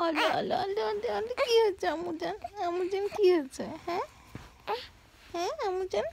আলো আলো আলো আলো আলো কি হয়েছে? আমুজান আমুজান কি হয়েছে? হ্যাঁ? হ্যাঁ আমুজান?